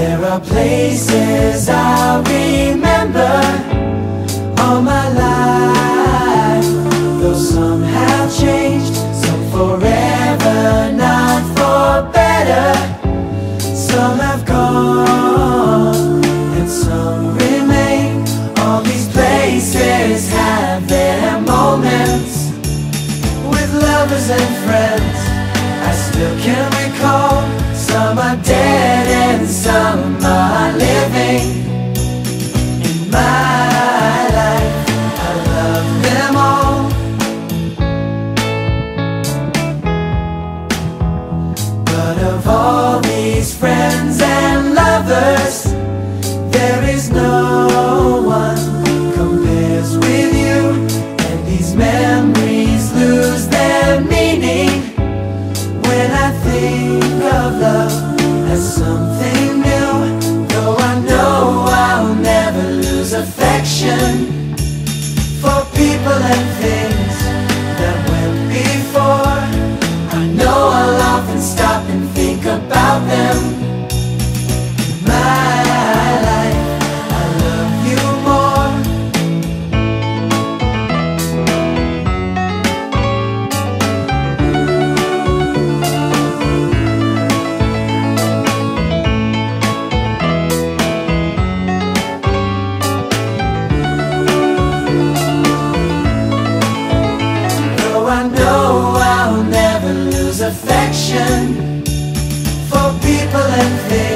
are places I remember all my life. Though some have changed, some forever, not for better. Some have gone and some remain. All these places have their moments with lovers and friends. His friends and lovers, there is no one compares with you, and these memories lose their meaning when I think of love as something new. Though I know I'll never lose affection. for people and things.